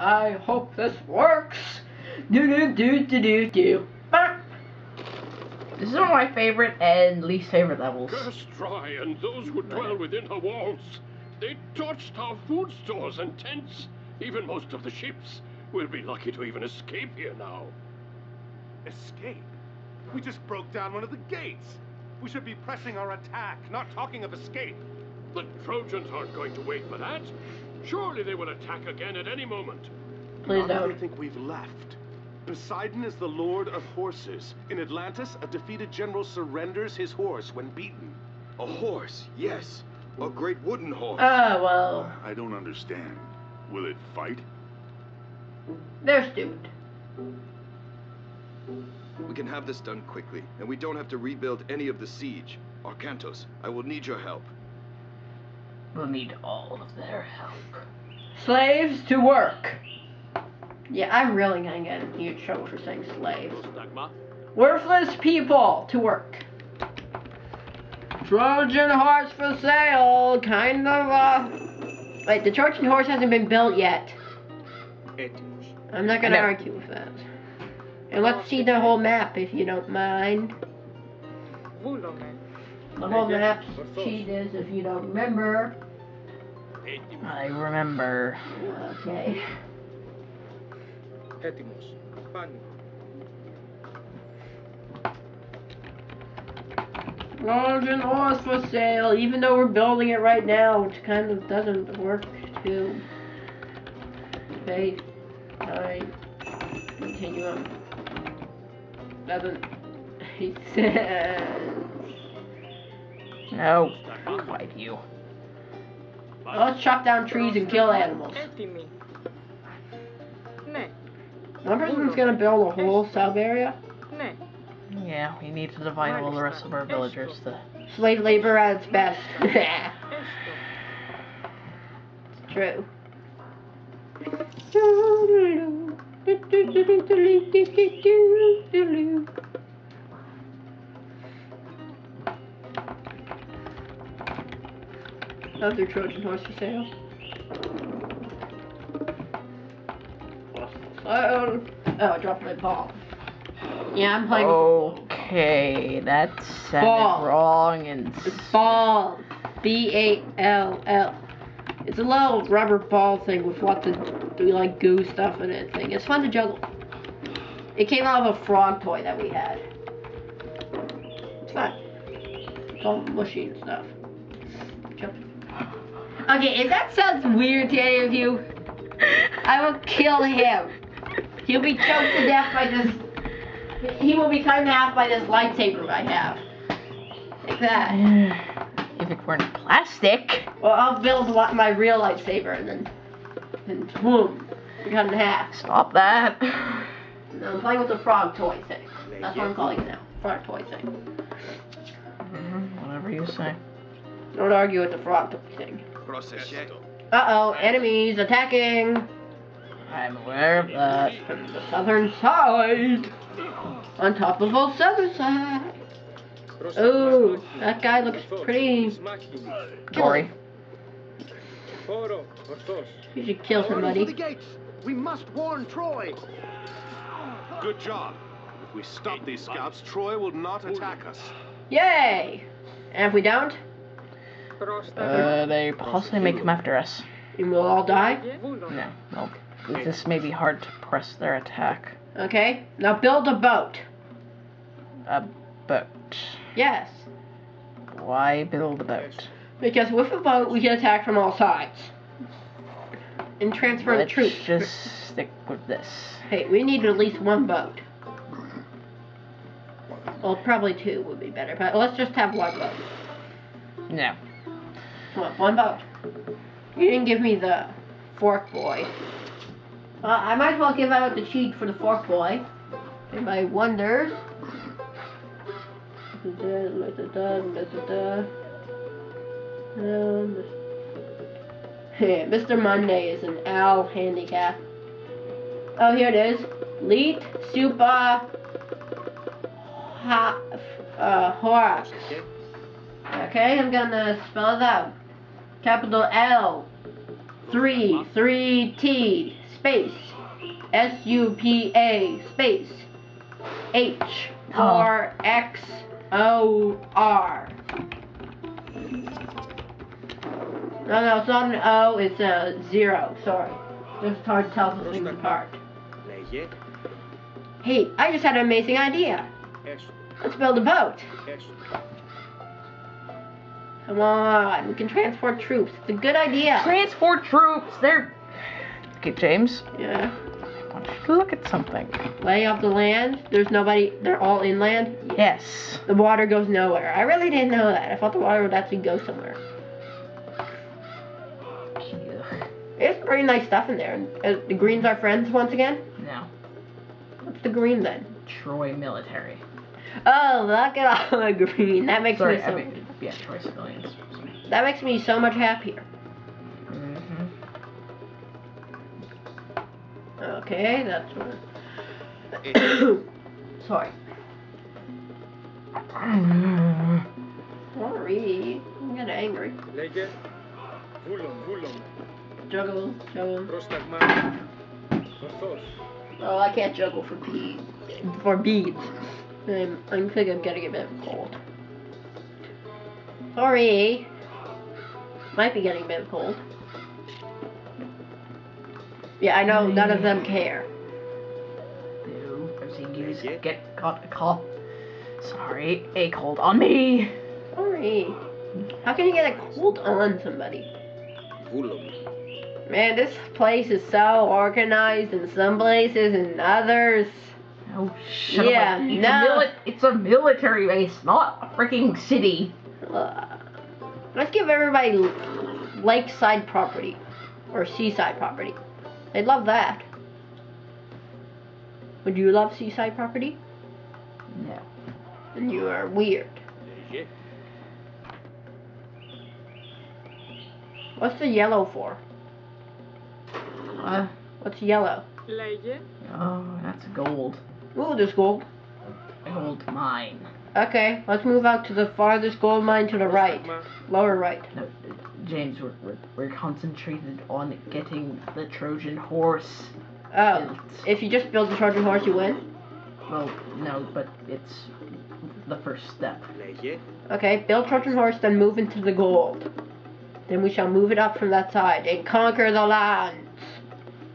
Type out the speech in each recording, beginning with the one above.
I hope this works. Do do do do do do. Bah. This is one of my favorite and least favorite levels. Curse Troy and those who dwell within her walls. They torched our food stores and tents, even most of the ships. We'll be lucky to even escape here now. Escape? We just broke down one of the gates. We should be pressing our attack, not talking of escape. The Trojans aren't going to wait for that. Surely they will attack again at any moment. Please None don't. them think we've left. Poseidon is the lord of horses. In Atlantis, a defeated general surrenders his horse when beaten. A horse, yes. A great wooden horse. Oh well, I don't understand. Will it fight? they're stupid. we can have this done quickly, and we don't have to rebuild any of the siege. Arkantos, I will need your help. We'll need all of their help. Slaves to work. Yeah, I'm really gonna get in huge trouble for saying slaves. Worthless people to work. Trojan horse for sale, kind of uh Wait, the Trojan horse hasn't been built yet. I'm not gonna I argue with that. And let's see the whole map if you don't mind. The whole map sheet is if you don't remember. I remember. Okay. Trojan horse for sale, even though we're building it right now, which kind of doesn't work too. Space, time, continuum. Doesn't. He says. No, quite you. Well, let's chop down trees and kill animals. One person's gonna build a whole sub area. Yeah, we need to divide all the rest of our villagers to. Slave labor at its best. True. Another Trojan horse for sale. Oh, oh, I dropped my ball. Yeah, I'm playing Okay, that sounded Ball. wrong and. It's ball. B A L L. It's a little rubber ball thing with lots of like goo stuff in it. Thing. It's fun to juggle. It came out of a frog toy that we had. It's fun. It's all mushy and stuff. Okay, if that sounds weird to any of you, I will kill him. He'll be choked to death by this. He will be cut in half by this lightsaber I have. Like that. If it weren't plastic. Well, I'll build my real lightsaber and then, and boom, cut in half. Stop that. No, I'm playing with the frog toy thing. That's what I'm calling it now. Frog toy thing. Mhm, Whatever you say. Don't argue with the frog toy thing. Procesce. Uh oh, enemies attacking I'm aware of that. from the southern side. On top of the southern side. Oh, that guy looks pretty. Gory. You should kill somebody. gates! We must warn Troy! Good job. If we stop these scouts, Troy will not attack us. Yay! And if we don't, Uh, they possibly may come after us. And we'll all die. No, no. This may be hard to press their attack. Okay, now build a boat. A boat. Yes. Why build a boat? Because with a boat, we can attack from all sides. And transfer the Let's troops. just stick with this. Hey, we need at least one boat. Well, probably two would be better, but let's just have one boat. No. Come one boat. You didn't give me the fork boy. Uh, I might as well give out the cheat for the fork boy. Anybody wonders? Yeah, Mr. Monday is an Al handicap. Oh, here it is. Leet Super ha, uh. Okay, I'm gonna spell it out capital L, 3, 3T, space, S-U-P-A, space, H, oh. R, X, O, R. No, no, it's not an O, it's a zero, sorry. It's hard to tell the things apart. Hey, I just had an amazing idea. Let's build a boat. Come on, we can transport troops. It's a good idea. Transport troops. They're okay, James. Yeah. I want you to look at something. Lay off the land. There's nobody. They're all inland. Yes. The water goes nowhere. I really didn't know that. I thought the water would actually go somewhere. It's pretty nice stuff in there. Uh, the greens are friends once again. No. What's the green then? Troy military. Oh, look at all the green. That makes Sorry, me so. I mean, yeah, twice a million. That makes me so much happier. Mm -hmm. Okay, that's what. Sorry. Sorry, I'm getting angry. Juggle, juggle. Oh, I can't juggle for beads. For beads. I'm, I think I'm getting a bit cold. Sorry. Might be getting a bit cold. Yeah, I know none of them care. No, I've you get, caught a cough. Sorry, a cold on me. Sorry. How can you get a cold on somebody? Man, this place is so organized in some places and others. Oh, shut yeah, up. It's, no. a it's a military base, not a freaking city. Uh, let's give everybody lakeside property or seaside property. They'd love that. Would you love seaside property? No. Then you are weird. What's the yellow for? What's yellow? Legend. Oh, that's gold. Ooh, there's gold. Gold mine. Okay, let's move out to the farthest gold mine to the right. Lower right. No, James, we're, we're, we're concentrated on getting the Trojan horse. Oh, built. if you just build the Trojan horse, you win? Well, no, but it's the first step. Okay, build Trojan horse, then move into the gold. Then we shall move it up from that side and conquer the lands.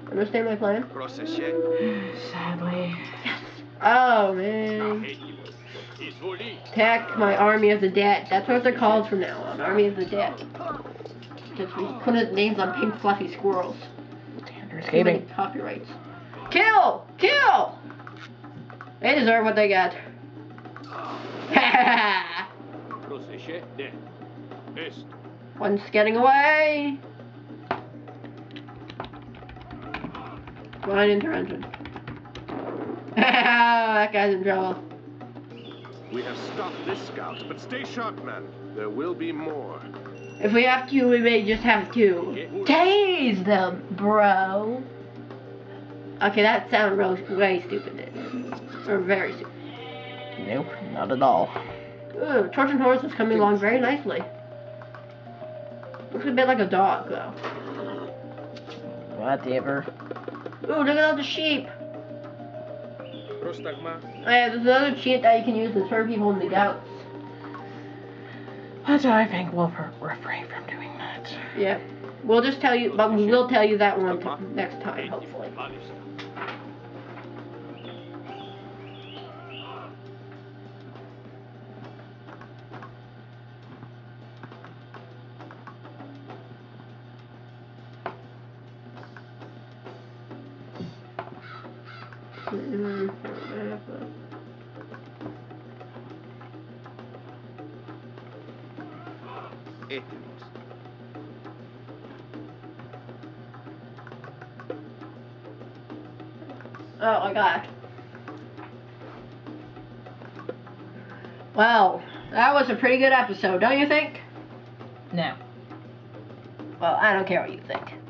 Understand my plan? Sadly. Yes. Oh, man. Attack my army of the dead. That's what they're called from now on. Army of the dead. Just we put names on pink fluffy squirrels. Tanner's. Copyrights. Kill! Kill! They deserve what they got. One's getting away. Blind intervention. that guy's in trouble. We have stopped this scout, but stay sharp, man. There will be more. If we have to, we may just have to tase them, bro. Okay, that sounded real, way stupid. Or very stupid. Nope, not at all. Ooh, Trojan horse is coming along very nicely. Looks a bit like a dog, though. Whatever. Ooh, look at all the sheep. Oh yeah, there's another cheat that you can use to turn people into gouts. That's I think we'll refrain from doing that. Yep. We'll just tell you, but we will tell you that one next time, hopefully. Mm-hmm. Oh my god. Wow, that was a pretty good episode, don't you think? No. Well, I don't care what you think.